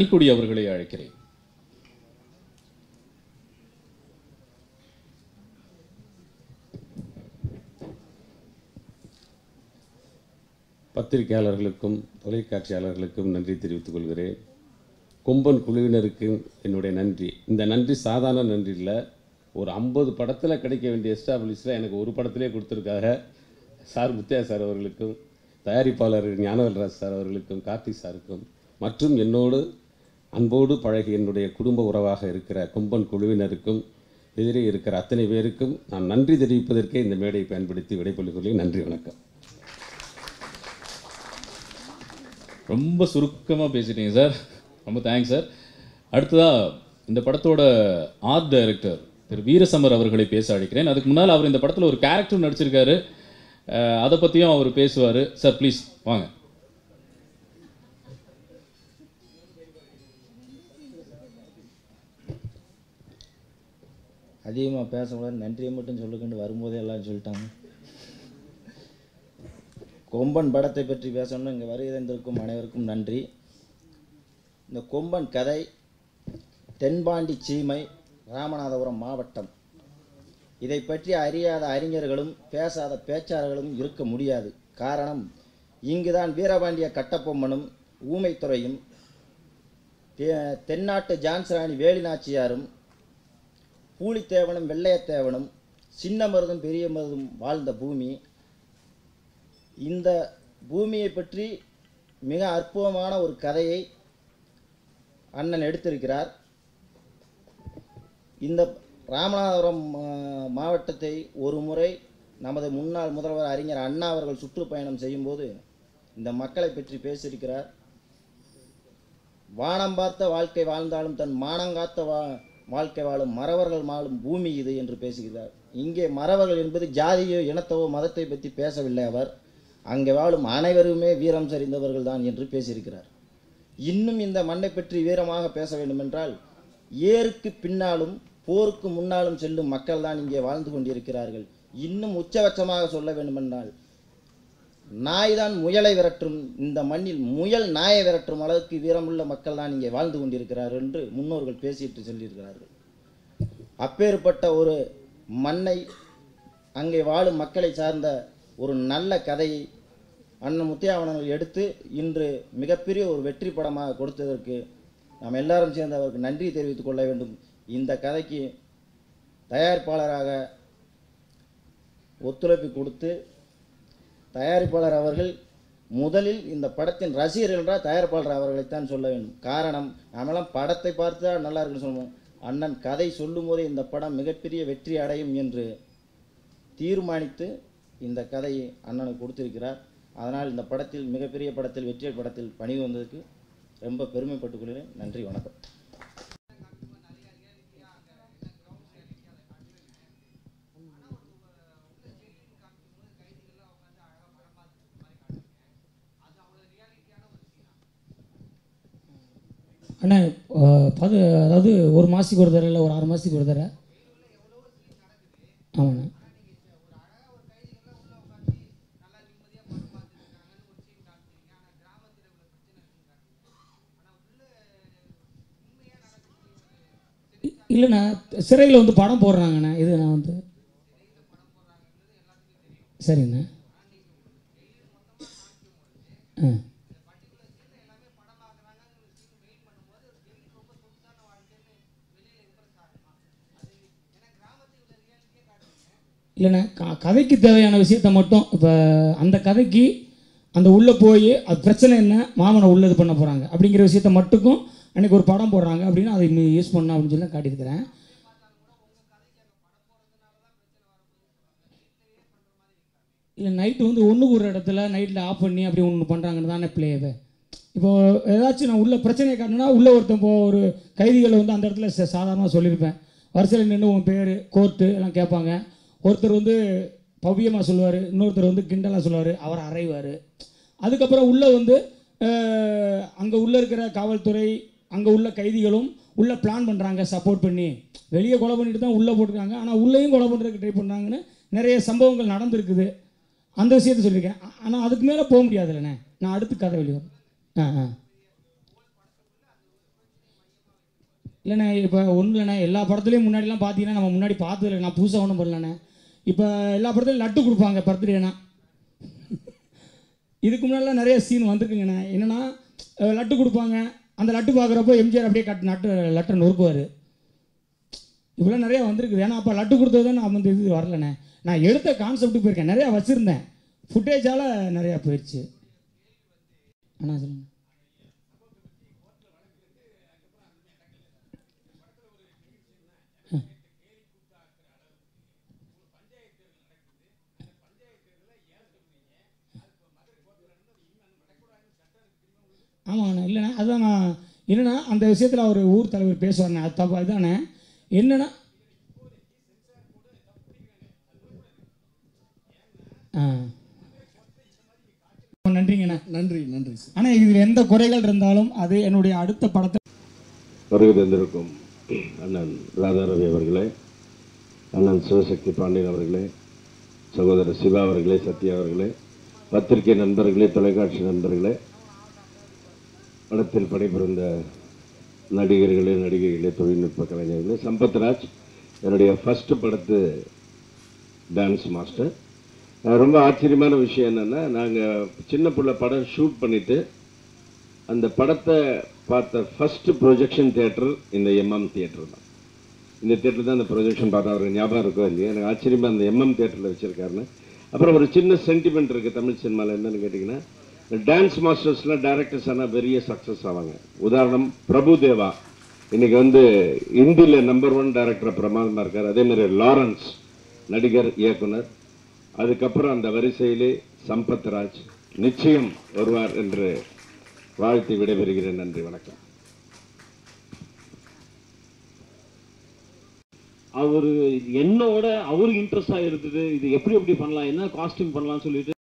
மணிக்கொடி அவர்களை அழைக்கிறேன். பத்திரிகையாளர்களுக்கும் தொலைக்காட்சியாளர்களுக்கும் நன்றி தெரிவித்துக் கொள்கிறேன். கொம்பன் குழுவினருக்கு என்னுடைய நன்றி. இந்த நன்றி சாதாரண நன்றி இல்லை. ஒரு ஐம்பது படத்தில் கிடைக்க வேண்டிய எஸ்டாப்ளிஷில் எனக்கு ஒரு படத்திலே கொடுத்துருக்காக சார் முத்தியா சார் அவர்களுக்கும் தயாரிப்பாளர் ஞானவல்ராஜ் சார் அவர்களுக்கும் கார்த்திக் சாருக்கும் மற்றும் என்னோடு அன்போடு பழகி என்னுடைய குடும்ப உறவாக இருக்கிற கும்பன் குழுவினருக்கும் எதிரே இருக்கிற அத்தனை பேருக்கும் நான் நன்றி தெரிவிப்பதற்கே இந்த மேடையை பயன்படுத்தி விடைபெறுகிறேன். நன்றி வணக்கம். ரொம்ப சுருக்கமாக பேசிட்டீங்க சார். ரொம்ப தேங்க்ஸ் சார். அடுத்ததாக இந்த படத்தோட ஆர்ட் டைரக்டர் திரு வீரசமர் அவர்களை பேச அழைக்கிறேன். அதுக்கு முன்னால் அவர் இந்த படத்தில் ஒரு கேரக்டர் நடிச்சிருக்காரு. அதை பற்றியும் அவர் பேசுவார். சார் ப்ளீஸ் வாங்க. அதிகமாக பேசக்கூடாது நன்றியை மட்டும் சொல்லுங்கன்னு வரும்போதே எல்லாம் சொல்லிட்டாங்க. கொம்பன் படத்தை பற்றி பேசணும்னு இங்கே வருகிறந்திருக்கும் அனைவருக்கும் நன்றி. இந்த கொம்பன் கதை தென்பாண்டி சீமை ராமநாதபுரம் மாவட்டம். இதை பற்றி அறியாத அறிஞர்களும் பேசாத பேச்சாளர்களும் இருக்க முடியாது. காரணம் இங்குதான் வீரபாண்டிய கட்டப்பொம்மனும் ஊமைத்துறையும் தெ- தென்னாட்டு ஜான்சராணி வேலிநாச்சியாரும் பூலித்தேவனும் வெள்ளையத்தேவனும் சின்ன மருதும் பெரிய மருதும் வாழ்ந்த பூமி. இந்த பூமியை பற்றி மிக அற்புதமான ஒரு கதையை அண்ணன் எடுத்திருக்கிறார். இந்த ராமநாதபுரம் மா- மாவட்டத்தை ஒரு முறை நமது முன்னாள் முதல்வர் அறிஞர் அண்ணா அவர்கள் சுற்றுப்பயணம் செய்யும்போது இந்த மக்களை பற்றி பேசியிருக்கிறார். வானம் பார்த்த வாழ்க்கை வாழ்ந்தாலும் தன் மானங்காத்த வா வாழ்க்கை வாழும் மறவர்கள் வாழும் பூமி இது என்று பேசுகிறார். இங்கே மறவர்கள் என்பது ஜாதியோ இனத்தவோ மதத்தை பற்றி பேசவில்லை அவர். அங்கே வாழும் அனைவருமே வீரம் சரிந்தவர்கள் தான் என்று பேசியிருக்கிறார். இன்னும் இந்த மண்ணை பற்றி வீரமாக பேச வேண்டுமென்றால் ஏருக்கு பின்னாலும் போருக்கு முன்னாலும் செல்லும் மக்கள் தான் இங்கே வாழ்ந்து கொண்டிருக்கிறார்கள். இன்னும் உச்சபட்சமாக சொல்ல வேண்டுமென்றால் நாய் தான் முயலை விரட்டும் இந்த மண்ணில் முயல் நாயை விரட்டும் அளவுக்கு வீரமுள்ள மக்கள் தான் இங்கே வாழ்ந்து கொண்டிருக்கிறார் என்று முன்னோர்கள் பேசிட்டு சொல்லியிருக்கிறார்கள். அப்பேற்பட்ட ஒரு மண்ணை அங்கே வாழும் மக்களை சார்ந்த ஒரு நல்ல கதையை அண்ணன் முத்தியாவணங்கள் எடுத்து இன்று மிகப்பெரிய ஒரு வெற்றி படமாக கொடுத்ததற்கு நாம் எல்லாரும் சேர்ந்து அவருக்கு நன்றி தெரிவித்துக் கொள்ள வேண்டும். இந்த கதைக்கு தயாரிப்பாளராக ஒத்துழைப்பு கொடுத்து தயாரிப்பாளர் அவர்கள் முதலில் இந்த படத்தின் ரசிகர்கள் என்றால் தயாரிப்பாளர் அவர்களைத்தான் சொல்ல வேண்டும். காரணம் நாமெல்லாம் படத்தை பார்த்து தான் நல்லா இருக்குன்னு சொல்லுவோம். அண்ணன் கதை சொல்லும்போதே இந்த படம் மிகப்பெரிய வெற்றி அடையும் என்று தீர்மானித்து இந்த கதையை அண்ணனுக்கு கொடுத்திருக்கிறார். அதனால் இந்த படத்தில் மிகப்பெரிய படத்தில் வெற்றி படத்தில் பணி வந்ததுக்கு ரொம்ப பெருமைப்பட்டுக் கொள்கிறேன். நன்றி வணக்கம். அண்ணா அஹ், பது அதாவது ஒரு மாதத்துக்கு ஒரு தடவை இல்லை ஒரு ஆறு மாதத்துக்கு ஒரு தடவை? ஆமாண்ணா. இ- இல்லைண்ணா சிறையில் வந்து படம் போடுறாங்கண்ணா இது நான் வந்து. சரிங்கண்ணா ஆ. இல்லைண்ணே க கதைக்கு தேவையான விஷயத்த மட்டும் இப்போ அந்த கதைக்கு அந்த உள்ளே போய் அது பிரச்சனை என்ன மாமனை உள்ளது பண்ண போகிறாங்க அப்படிங்கிற விஷயத்த மட்டுக்கும் அன்றைக்கி ஒரு படம் போடுறாங்க அப்படின்னு அதை யூஸ் பண்ண அப்படின்னு சொல்லி காட்டியிருக்கிறேன். இல்லை நைட்டு வந்து ஒன்றுக்கு ஒரு இடத்துல நைட்டில் ஆஃப் பண்ணி அப்படி ஒன்று பண்ணுறாங்கன்னு தானே பிளேவே இப்போது ஏதாச்சும் நான் உள்ள பிரச்சனையை காட்டினா உள்ள ஒருத்தன் இப்போ ஒரு கைதிகளை வந்து அந்த இடத்துல சாதாரணமாக சொல்லியிருப்பேன். வரிசையில் நின்று உன் பேர் கோர்ட்டு எல்லாம் கேட்பாங்க. ஒருத்தர் வந்து பவ்யமாக சொல்லுவார் இன்னொருத்தர் வந்து கிண்டலாக சொல்லுவார் அவர் அறைவார். அதுக்கப்புறம் உள்ளே வந்து அங்கே உள்ளே இருக்கிற காவல்துறை அங்கே உள்ள கைதிகளும் உள்ளே பிளான் பண்ணுறாங்க சப்போர்ட் பண்ணி. வெளியே கொலை பண்ணிட்டு தான் உள்ளே போட்டிருக்காங்க. ஆனால் உள்ளேயும் கொலை பண்ணுறதுக்கு ட்ரை பண்ணுறாங்கன்னு நிறைய சம்பவங்கள் நடந்திருக்குது. அந்த விஷயத்த சொல்லியிருக்கேன். ஆனால் அதுக்கு மேலே போக முடியாதுல்லண்ணே. நான் அடுத்து கதை வெளியே ஆ ஆ. இல்லைண்ணே இப்போ ஒன்றும் இல்லைண்ணே எல்லா படத்துலையும் முன்னாடிலாம் பார்த்தீங்கன்னா நம்ம முன்னாடி பார்த்ததில்ல நான் புதுசாக ஒன்றும் பண்ணலண்ணே. இப்போ எல்லா படத்துலையும் லட்டு கொடுப்பாங்க பர்த்டேனா. இதுக்கு முன்னாடிலாம் நிறைய சீன் வந்திருக்குங்கண்ணே. என்னென்னா லட்டு கொடுப்பாங்க. அந்த லட்டு பார்க்குறப்போ எம்ஜிஆர் அப்படியே கட் நட்டு லட்டை நொறுக்குவார். இப்படிலாம் நிறையா வந்திருக்குது ஏன்னா அப்போ லட்டு கொடுத்தது தான் நான் வந்து இது வரலண்ணே. நான் எடுத்த கான்செப்ட் போயிருக்கேன். நிறையா வச்சுருந்தேன். ஃபுட்டேஜால் நிறையா போயிடுச்சு அண்ணா சொல்லுங்கள் ஆமாண்ணா இல்லைண்ணா அதுதான் நான் என்னன்னா அந்த விஷயத்தில் அவர் ஊர் தலைவர் பேசுவார்ண்ணே. அது தப்பு அதுதானே? என்னன்னா ஆ. நன்றிங்கண்ணா. நன்றி நன்றி ஆனால் இதில் எந்த குறைகள் இருந்தாலும் அது என்னுடைய அடுத்த படத்தை வருகை தந்திருக்கும் அண்ணன் ராதாரவி அவர்களே அண்ணன் சிவசக்தி பாண்டியன் அவர்களே சகோதரர் சிவா அவர்களே சத்யா அவர்களே பத்திரிகை நண்பர்களே தொலைக்காட்சி நண்பர்களே படத்தில் பணிபுரிந்த நடிகர்களே நடிகைகளே தொழில்நுட்ப கலைஞர்களே சம்பத்ராஜ் என்னுடைய ஃபஸ்ட்டு படத்து டான்ஸ் மாஸ்டர் ரொம்ப ஆச்சரியமான விஷயம் என்னென்னா நாங்கள் சின்ன பிள்ளை படம் ஷூட் பண்ணிவிட்டு அந்த படத்தை பார்த்த ஃபர்ஸ்ட் ப்ரொஜெக்ஷன் தியேட்டர் இந்த எம்எம் தியேட்டர் தான். இந்த தேட்டர் தான் அந்த ப்ரொஜெக்ஷன் பார்த்தா அவருக்கு ஞாபகம் இருக்கோ இல்லையா? எனக்கு ஆச்சரியமாக அந்த எம்எம் தேட்டரில் வச்சுருக்காருன்னு. அப்புறம் ஒரு சின்ன சென்டிமெண்ட் இருக்குது தமிழ் சினிமாவில் என்னென்னு கேட்டிங்கன்னா டான்ஸ் மாஸ்டர்ஸ்லாம் டேரக்டர்ஸ் ஆனால் பெரிய சக்ஸஸ் ஆவாங்க. உதாரணம் பிரபு தேவா. இன்னைக்கு வந்து இந்தியில் நம்பர் ஒன் டைரக்டர் பிரமாதமாக இருக்கார். அதே மாதிரி லாரன்ஸ் நடிகர் இயக்குனர். அதுக்கப்புறம் அந்த வரிசையிலே சம்பத் ராஜ். நிச்சயம் வருவார் என்று வாழ்த்தி விடைபெறுகிறேன். நன்றி வணக்கம். அவரு என்னோட அவருக்கு இன்ட்ரெஸ்டா இருந்தது. இது எப்படி எப்படி பண்ணலாம் என்ன காஸ்டியூம் பண்ணலாம்னு சொல்லிட்டு